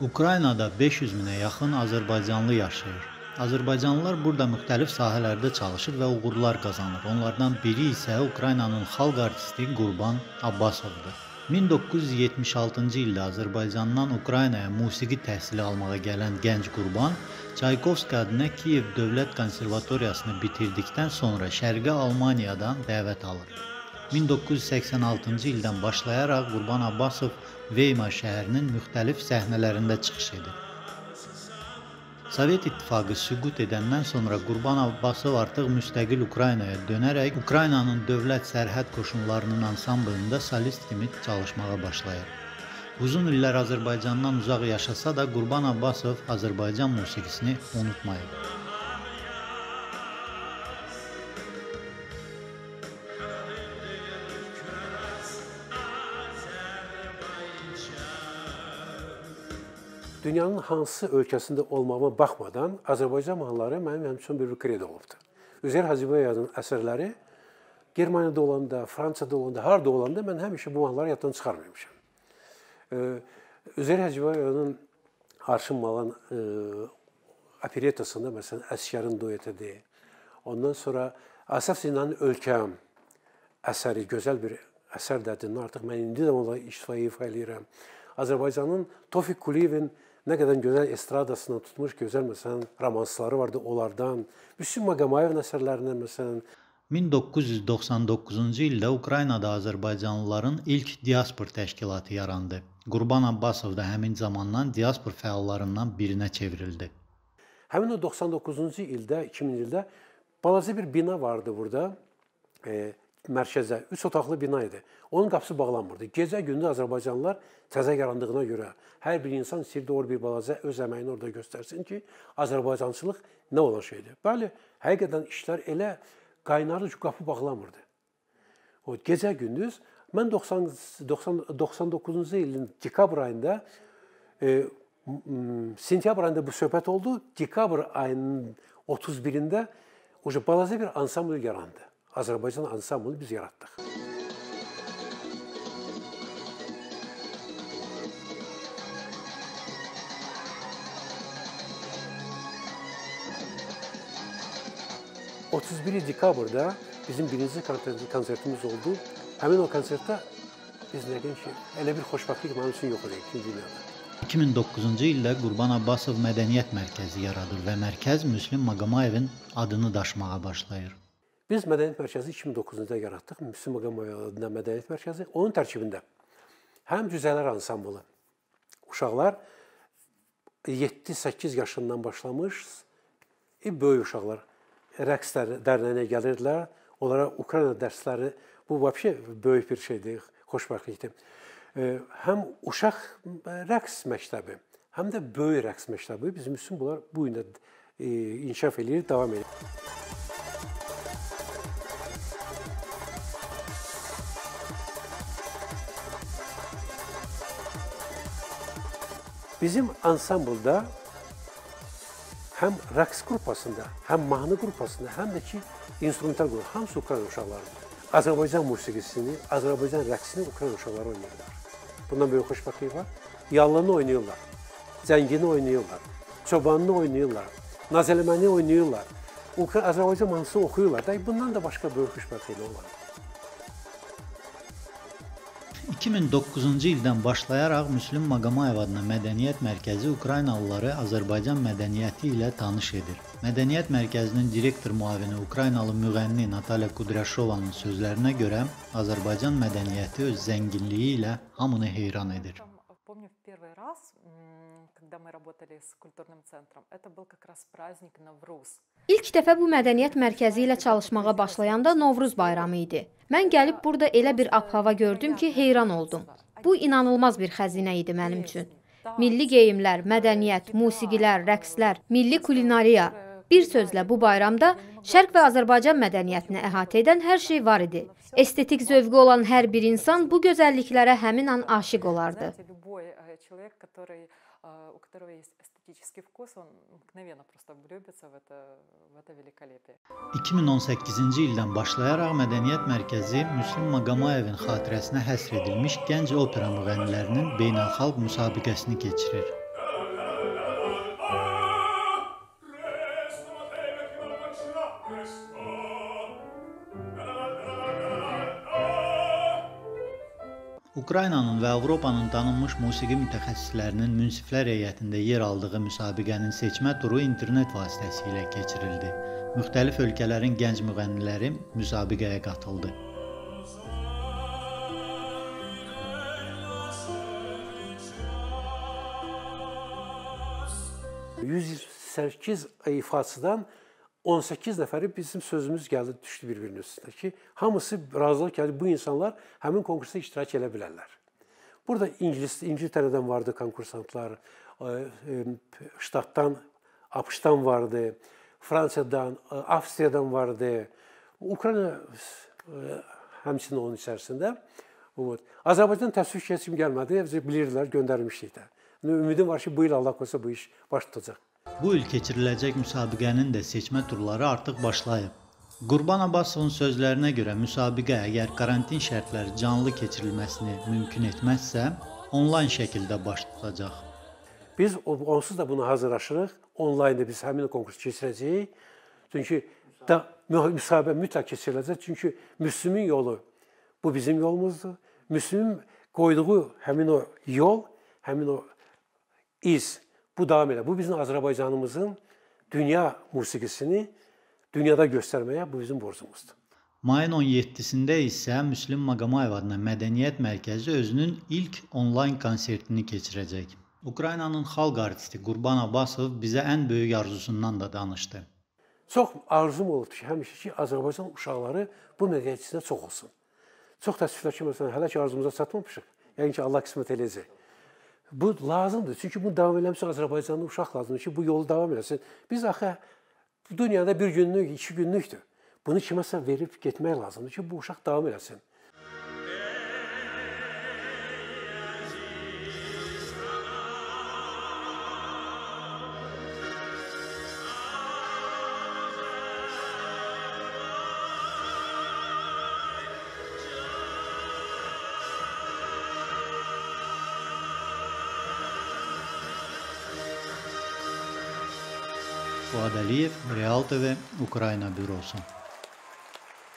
Ukraynada 500 minə yaxın azərbaycanlı yaşayır. Azərbaycanlılar burada müxtəlif sahələrdə çalışır və uğurlar qazanır. Onlardan biri isə Ukraynanın xalq artisti Qurban Abbasovdur. 1976-cı ildə Azərbaycandan Ukraynaya musiqi təhsili almağa gələn gənc Qurban Çaykovski adına Kiyev Dövlət Konservatoriyasını bitirdikdən sonra Şərqi Almaniyadan dəvət alır. 1986-cı ildən başlayaraq Qurban Abbasov Weimar şəhərinin müxtəlif səhnələrində çıxış edir. Sovet İttifaqı süqut edəndən sonra Qurban Abbasov artıq müstəqil Ukraynaya dönərək Ukraynanın dövlət sərhəd qoşunlarının ansamblında solist kimi çalışmağa başlayır. Uzun illər Azərbaycandan uzaq yaşasa da Qurban Abbasov Azərbaycan musiqisini unutmayıb. Dünyanın hansı ölkəsində olmağıma baxmadan Azərbaycan mahnıları mənim həmişə bir kredo olubdu. Üzeyir Hacıbəyovun əsərləri Germaniyada olanda, Fransada olanda, harda olanda mən həmişə bu mahnıları yaddan çıxarmamışam. Üzeyir Hacıbəyovun Arşın Malan operettasında məsələn Əsgərin duetidir. Ondan sonra Asaf Zinanın Ölkəm əsəri gözəl bir əsərdədir. Artıq mən indi də onu istifa edirəm. Azərbaycanın Tofiq Kuliyevin nə qədər gözəl estradasına tutmuş gözəl məsələn romansları vardı onlardan. Müslüm Maqamayevin əsərlərindən məsələn 1999-cu ildə Ukraynada azərbaycanlıların ilk diaspor təşkilatı yarandı. Qurban Abbasov da həmin zamandan diaspor fəallarından birinə çevrildi. Həmin o 99-cu ildə, 2000-ci ildə balaca bir bina vardı burada. E, mərkəzdə 3 otaqlı bina idi. Onun qapısı bağlanmırdı. Gecə gündüz Azərbaycanlılar təzə yarandığına görə hər bir insan istəyirdi orada bir balaca öz əməyini orada göstərsin ki, Azərbaycançılıq nə olan şeydir. Bəli, həqiqətən işlər elə qaynarı ki, qapı bağlamırdı. O gecə gündüz mən 90 90 99-cu ilin dekabr ayında e, sentyabr ayında bu söhbət oldu. Dekabr ayının 31-də o balaca bir ansambl yarandı. Azərbaycan ansamblını biz yaratdıq. ...31 dekabrda bizim birinci konsertimiz oldu. Həmin o konsertdə biz nəqin ki, elə bir xoşbəxtlik mənim üçün yox idi ikinci dünyada. 2009-cu ildə Qurban Abbasov Mədəniyyət Mərkəzi yaradır və mərkəz Müslim Maqamayevin adını daşımağa başlayır. Biz Mədəniyyət Mərkəzi 2009-cu ildə yaratdıq. Müslüm Maqamoyev adına Mədəniyyət Mərkəzi. Onun tərkibində həm cüzələr ansamblı, uşaqlar 7-8 yaşından başlamış böyük uşaqlar rəqs dərnəyinə gəlirdilər. Onlara Ukrayna dərsləri bu vəbşə böyük bir şeydir, xoşbəxtlikdir. Həm uşaq rəqs məktəbi, həm də böyük rəqs məktəbi bizim üçün bunlar bu gün də e, inkişaf eləyir, davam edir. Bizim ansamblda həm rəqs qrupasında, həm mahnı qrupasında, həm də ki instrumental qrup, hamısı Ukrayna uşaqlarıdır. Azərbaycan musiqisini, Azərbaycan rəqsini Ukrayna uşaqları oynayırlar. Bundan böyük xoşbəxtlik var. Yallını oynayırlar, zəngini oynayırlar, çobanını oynayırlar, nazələməni oynayırlar. Azərbaycan mahnısı oxuyurlar. Da bundan da başqa böyük xoşbəxtlik olar. 2009-cu ildən başlayaraq Müslüm Maqamayev adına Mədəniyyət Mərkəzi Ukraynalıları Azərbaycan mədəniyyəti ilə tanış edir. Mədəniyyət Mərkəzinin direktor müavini Ukraynalı müğənni Natalya Kudraşovanın sözlərinə görə Azərbaycan mədəniyyəti öz zənginliyi ilə hamını heyran edir Помню в первый раз, когда мы работали с культурным центром, это был как раз праздник Навруз. İlk dəfə bu mədəniyyət mərkəzi ilə çalışmağa başlayanda Novruz bayramı idi. Mən gəlib burada elə bir ab-hava gördüm ki, heyran oldum. Bu inanılmaz bir xəzinə idi mənim üçün. Milli geyimlər, mədəniyyət, musiqilər, rəqslər, milli kulinariya, Bir sözlə bu bayramda Şərq və Azərbaycan mədəniyyətini əhatə edən hər şey var idi. Estetik zövqü olan hər bir insan bu gözəlliklərə həmin an aşiq olardı. у которого есть эстетический вкус, он мгновенно просто влюбится в это, в это великолепие. 2018-ci ildən başlayaraq Mədəniyyət Mərkəzi Müslüm Maqamayevin xatirəsinə həsr edilmiş gənc opera müğənnilərinin beynəlxalq müsabiqəsini keçirir. Ukraynanın və Avropanın tanınmış musiqi mütəxəssislərinin münsiflər heyətində yer aldığı müsabiqənin seçmə turu internet vasitəsilə keçirildi. Müxtəlif ölkələrin gənc müğənniləri müsabiqəyə qatıldı. %108 ifaçıdan 18 nəfəri bizim sözümüz gəldi, düşdü bir-birinin üstünə ki, hamısı razılıq gəldi, bu insanlar həmin konkursda iştirak edə bilərlər. Burada İngilis, İngiltərədən vardı konkursantlar, ştatdan, ABŞ-dan vardı, Fransadan, Avstriyadan vardı, Ukrayna həmçinin onun içərisində. Azərbaycan təsvir keçim gəlmədi, bilirdilər, göndərmişdik də. Ümidim var ki, bu il Allah qoysa bu iş baş tutacaq. Bu il keçiriləcək müsabiqənin də seçmə turları artıq başlayıb. Qurban Abbasovun sözlərinə görə müsabiqə əgər karantin şərtləri canlı keçirilməsini mümkün etməzsə, onlayn şəkildə baş tutacaq. Biz onsuz da buna hazırlaşırıq. Onlaynda biz həmin konkursu keçirəcəyik. Çünki da müsahibə mütləq keçiriləcək. Çünki Müslümin yolu bu bizim yolumuzdur. Müslümin qoyduğu həmin o yol, həmin o iz bu davam edə. Bu bizim Azərbaycanımızın dünya musiqisini dünyada göstərməyə bu bizim borcumuzdur. Mayın 17-sində isə Müslüm Maqamayev adına Mədəniyyət Mərkəzi özünün ilk onlayn konsertini keçirəcək. Ukraynanın xalq artisti Qurban Abbasov bizə ən böyük arzusundan da danışdı. Çox arzum olub ki, həmişə ki Azərbaycan uşaqları bu mədəniyyətçidə çox olsun. Çox təəssüflər ki, məsələn, hələ ki arzumuza çatmamışıq. Yəni ki, Allah qismət eləyəcək. Bu lazımdır. Çünki bu davam eləmişsə Azərbaycanlı uşaq lazımdır ki, bu yolu davam eləsin. Biz axı dünyada bir günlük, iki günlükdür. Bunu kiməsə verib getmək lazımdır ki, bu uşaq davam eləsin. Фуадалієв, Реал ТВ, Україна Бюроса.